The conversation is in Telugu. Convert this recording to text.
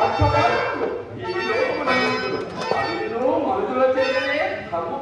రాక్షసాలు ఈ మనుషుల చేతనే కర్మ